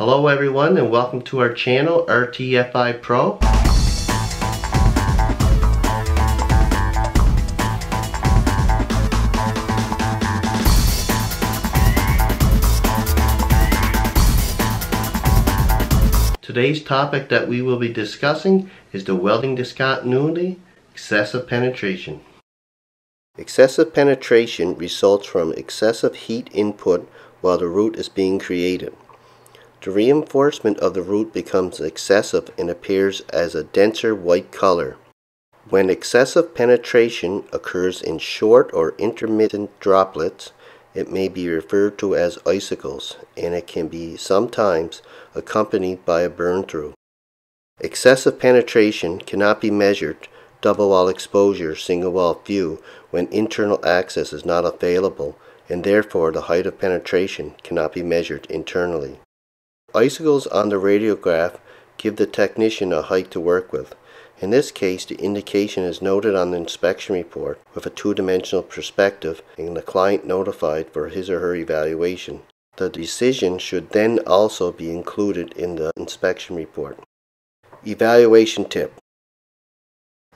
Hello everyone and welcome to our channel RTFI Pro. Today's topic that we will be discussing is the welding discontinuity, excessive penetration. Excessive penetration results from excessive heat input while the root is being created. The reinforcement of the root becomes excessive and appears as a denser white color. When excessive penetration occurs in short or intermittent droplets, it may be referred to as icicles, and it can be sometimes accompanied by a burn through. Excessive penetration cannot be measured double wall exposure single wall view when internal access is not available and therefore the height of penetration cannot be measured internally. Icicles on the radiograph give the technician a height to work with. In this case, the indication is noted on the inspection report with a two-dimensional perspective and the client notified for his or her evaluation. The decision should then also be included in the inspection report. Evaluation tip.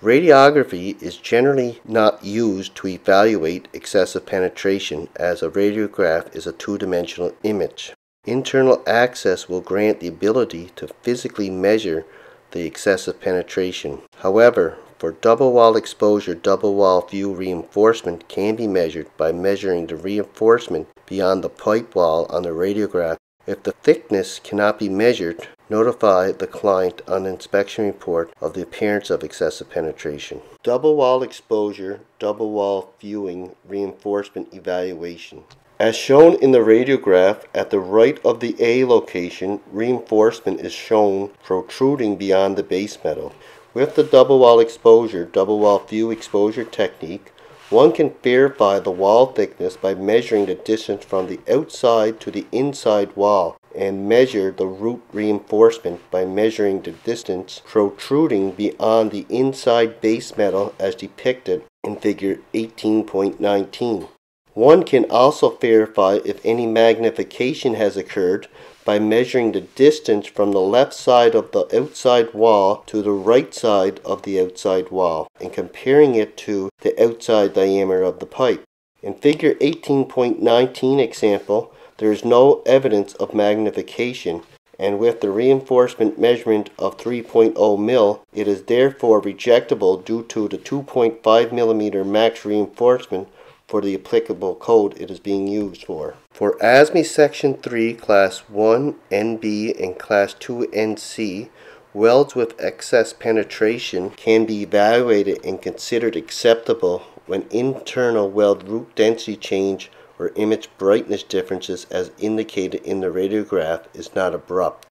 Radiography is generally not used to evaluate excessive penetration as a radiograph is a two-dimensional image. Internal access will grant the ability to physically measure the excessive penetration. However, for double wall exposure, double wall view reinforcement can be measured by measuring the reinforcement beyond the pipe wall on the radiograph. If the thickness cannot be measured, notify the client on inspection report of the appearance of excessive penetration. Double wall exposure, double wall viewing reinforcement evaluation. As shown in the radiograph, at the right of the A location, reinforcement is shown protruding beyond the base metal. With the double wall exposure, double wall view exposure technique, one can verify the wall thickness by measuring the distance from the outside to the inside wall and measure the root reinforcement by measuring the distance protruding beyond the inside base metal as depicted in figure 18.19. One can also verify if any magnification has occurred by measuring the distance from the left side of the outside wall to the right side of the outside wall and comparing it to the outside diameter of the pipe. In figure 18.19 example, there is no evidence of magnification and with the reinforcement measurement of 3.0 mil, it is therefore rejectable due to the 2.5 millimeter max reinforcement for the applicable code it is being used for. For ASME Section 3 Class 1 NB and Class 2 NC, welds with excess penetration can be evaluated and considered acceptable when internal weld root density change or image brightness differences as indicated in the radiograph is not abrupt.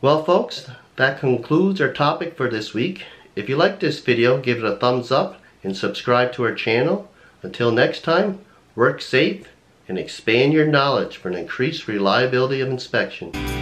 Well folks, that concludes our topic for this week. If you like this video, give it a thumbs up and subscribe to our channel. Until next time, work safe and expand your knowledge for an increased reliability of inspection.